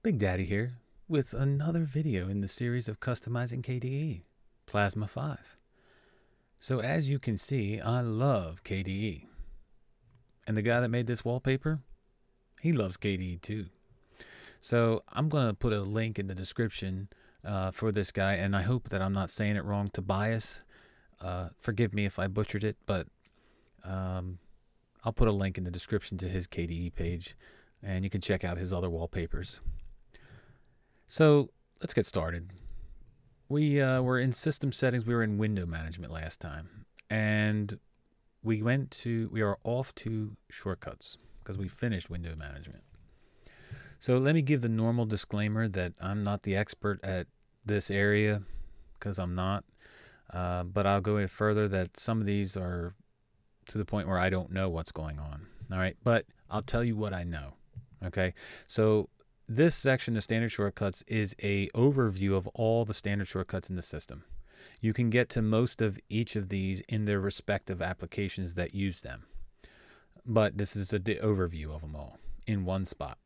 Big Daddy here with another video in the series of customizing KDE, Plasma 5. So as you can see, I love KDE. And the guy that made this wallpaper, he loves KDE too. So I'm going to put a link in the description uh, for this guy, and I hope that I'm not saying it wrong. Tobias, uh, forgive me if I butchered it, but um, I'll put a link in the description to his KDE page, and you can check out his other wallpapers. So let's get started. We uh, were in system settings. We were in window management last time, and we went to we are off to shortcuts because we finished window management. So let me give the normal disclaimer that I'm not the expert at this area because I'm not. Uh, but I'll go in further that some of these are to the point where I don't know what's going on. All right, but I'll tell you what I know. Okay, so this section of standard shortcuts is a overview of all the standard shortcuts in the system. You can get to most of each of these in their respective applications that use them. But this is a overview of them all in one spot.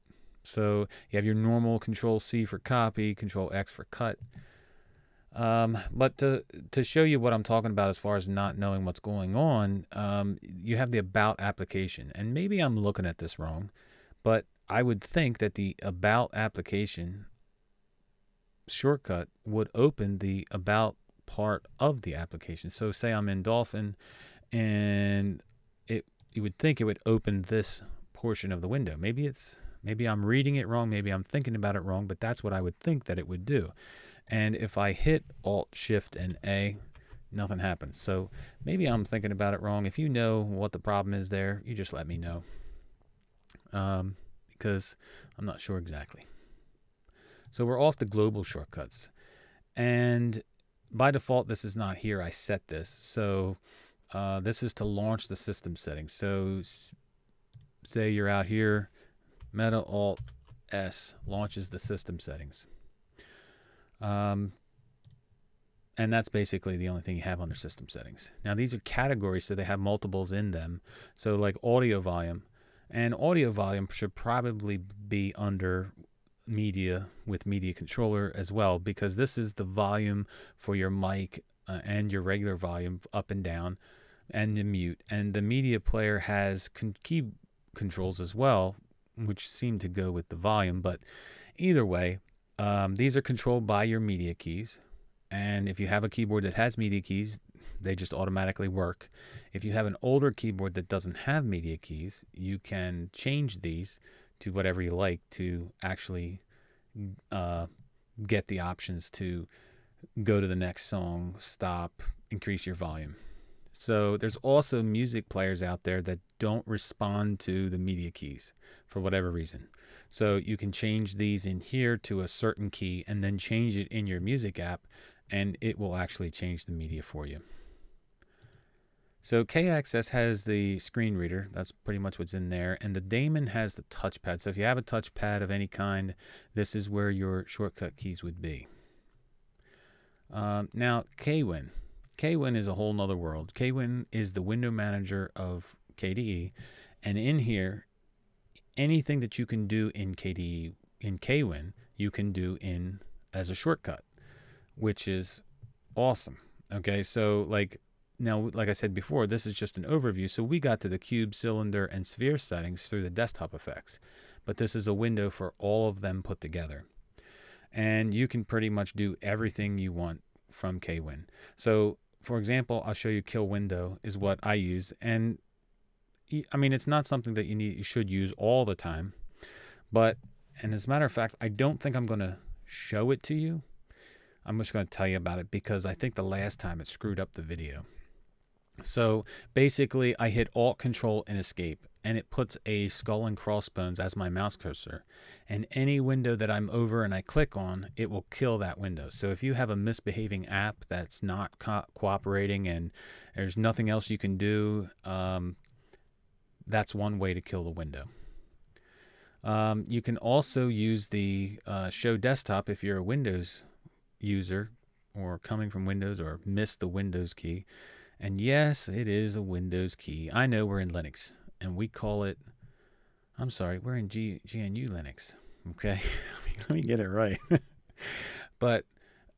So you have your normal control C for copy, control X for cut. Um, but to, to show you what I'm talking about as far as not knowing what's going on, um, you have the about application. And maybe I'm looking at this wrong, but I would think that the about application shortcut would open the about part of the application. So say I'm in Dolphin and it you would think it would open this portion of the window. Maybe it's maybe I'm reading it wrong, maybe I'm thinking about it wrong, but that's what I would think that it would do. And if I hit Alt Shift and A, nothing happens. So maybe I'm thinking about it wrong. If you know what the problem is there, you just let me know. Um, because I'm not sure exactly. So we're off the global shortcuts. And by default, this is not here. I set this. So uh, this is to launch the system settings. So say you're out here, Meta Alt S launches the system settings. Um, and that's basically the only thing you have under system settings. Now these are categories, so they have multiples in them. So like audio volume, and audio volume should probably be under media with media controller as well because this is the volume for your mic uh, and your regular volume up and down and the mute. And the media player has con- key controls as well which seem to go with the volume but either way um, these are controlled by your media keys and if you have a keyboard that has media keys they just automatically work. If you have an older keyboard that doesn't have media keys, you can change these to whatever you like to actually uh, get the options to go to the next song, stop, increase your volume. So there's also music players out there that don't respond to the media keys for whatever reason. So you can change these in here to a certain key and then change it in your music app and it will actually change the media for you. So KAccess has the screen reader. That's pretty much what's in there. And the daemon has the touchpad. So if you have a touchpad of any kind, this is where your shortcut keys would be. Um, now, KWin. KWin is a whole nother world. KWin is the window manager of KDE. And in here, anything that you can do in KDE, in KWin, you can do in as a shortcut, which is awesome. Okay, so like now, like I said before, this is just an overview, so we got to the cube, cylinder, and sphere settings through the desktop effects. But this is a window for all of them put together. And you can pretty much do everything you want from KWin. So, for example, I'll show you kill window is what I use. And I mean, it's not something that you need you should use all the time. But, and as a matter of fact, I don't think I'm going to show it to you. I'm just going to tell you about it because I think the last time it screwed up the video. So basically, I hit Alt Control and Escape, and it puts a skull and crossbones as my mouse cursor. And any window that I'm over and I click on, it will kill that window. So if you have a misbehaving app that's not co- cooperating and there's nothing else you can do, um, that's one way to kill the window. Um, you can also use the uh, Show Desktop if you're a Windows user or coming from Windows or miss the Windows key. And yes, it is a Windows key. I know we're in Linux and we call it, I'm sorry, we're in G, GNU Linux. Okay. Let me get it right. but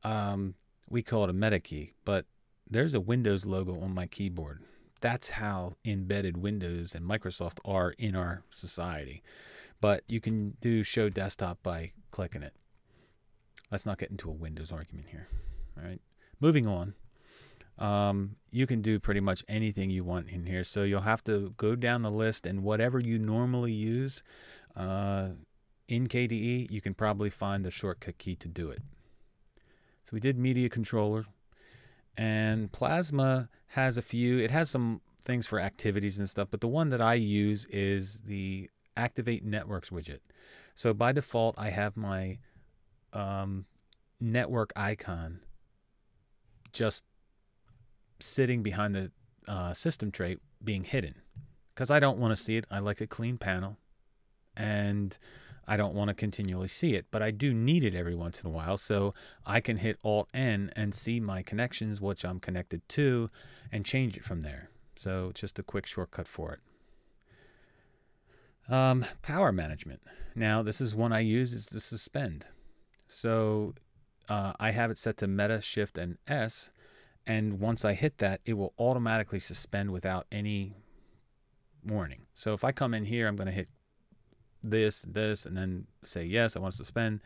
um, we call it a meta key. But there's a Windows logo on my keyboard. That's how embedded Windows and Microsoft are in our society. But you can do show desktop by clicking it. Let's not get into a Windows argument here. All right. Moving on. Um, you can do pretty much anything you want in here. So you'll have to go down the list and whatever you normally use uh, in KDE, you can probably find the shortcut key to do it. So we did media controller and Plasma has a few, it has some things for activities and stuff, but the one that I use is the activate networks widget. So by default, I have my um, network icon just sitting behind the uh, system tray being hidden because I don't want to see it. I like a clean panel and I don't want to continually see it, but I do need it every once in a while. So I can hit Alt N and see my connections, which I'm connected to, and change it from there. So just a quick shortcut for it. Um, power management. Now, this is one I use is the suspend. So uh, I have it set to Meta, Shift, and S. And once I hit that, it will automatically suspend without any warning. So if I come in here, I'm going to hit this, this, and then say, yes, I want to suspend,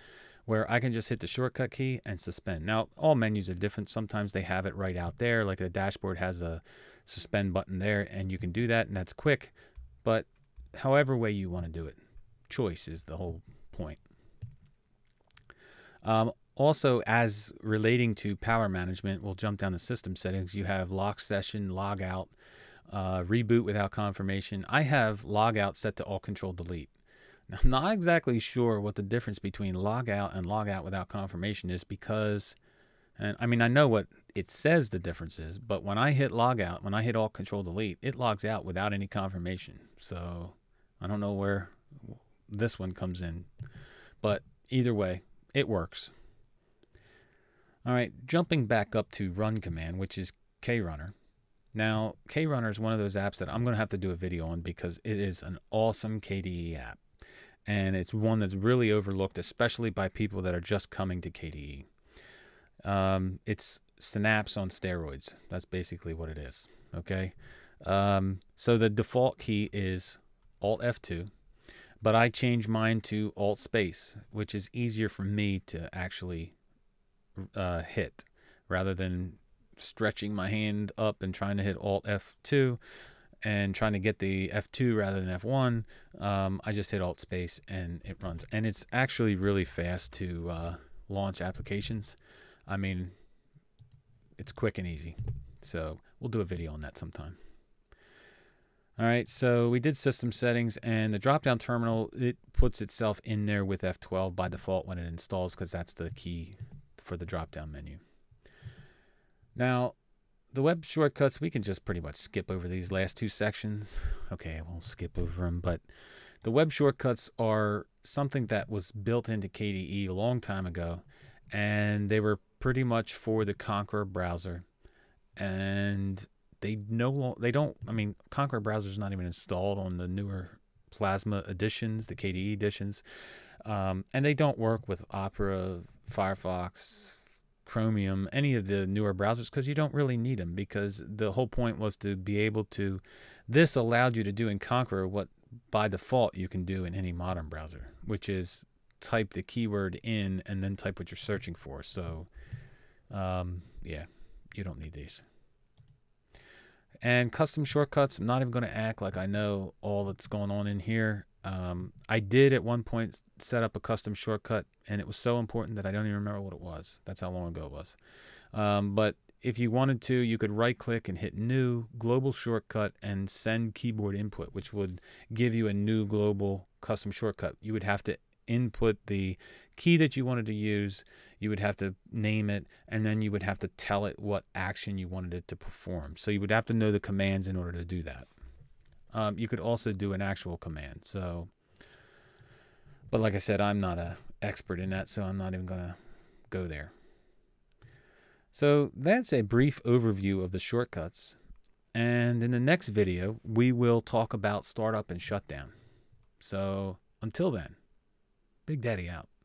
where I can just hit the shortcut key and suspend. Now, all menus are different. Sometimes they have it right out there, like the dashboard has a suspend button there, and you can do that, and that's quick. But however way you want to do it, choice is the whole point. Um, also, as relating to power management, we'll jump down to system settings. You have lock session, log out, uh, reboot without confirmation. I have log out set to all control delete. Now, I'm not exactly sure what the difference between log out and log out without confirmation is because, and I mean, I know what it says the difference is, but when I hit log out, when I hit all control delete, it logs out without any confirmation. So I don't know where this one comes in, but either way, it works. All right, jumping back up to run command, which is KRunner. Now, KRunner is one of those apps that I'm going to have to do a video on because it is an awesome KDE app. And it's one that's really overlooked, especially by people that are just coming to KDE. Um, it's Synapse on steroids. That's basically what it is. Okay. Um, so the default key is Alt F2, but I changed mine to Alt Space, which is easier for me to actually uh, hit rather than stretching my hand up and trying to hit Alt F2 and trying to get the F2 rather than F1. Um, I just hit Alt Space and it runs. And it's actually really fast to uh, launch applications. I mean, it's quick and easy. So we'll do a video on that sometime. All right, so we did system settings and the drop-down terminal, it puts itself in there with F12 by default when it installs because that's the key for the drop-down menu. Now, the web shortcuts, we can just pretty much skip over these last two sections. Okay, I won't skip over them, but the web shortcuts are something that was built into KDE a long time ago, and they were pretty much for the Konqueror browser. And they no they don't I mean Konqueror browser is not even installed on the newer Plasma editions, the KDE editions, um, and they don't work with Opera, Firefox, Chromium, any of the newer browsers because you don't really need them because the whole point was to be able to. This allowed you to do in Konqueror what by default you can do in any modern browser, which is type the keyword in and then type what you're searching for. So, um, yeah, you don't need these. And custom shortcuts, I'm not even going to act like I know all that's going on in here. Um, I did at one point set up a custom shortcut, and it was so important that I don't even remember what it was. That's how long ago it was. Um, but if you wanted to, you could right click and hit new global shortcut and send keyboard input, which would give you a new global custom shortcut. You would have to input the key that you wanted to use, you would have to name it, and then you would have to tell it what action you wanted it to perform. So you would have to know the commands in order to do that. Um, you could also do an actual command. So, but like I said, I'm not a expert in that, so I'm not even going to go there. So that's a brief overview of the shortcuts. And in the next video, we will talk about startup and shutdown. So until then, Big Daddy out.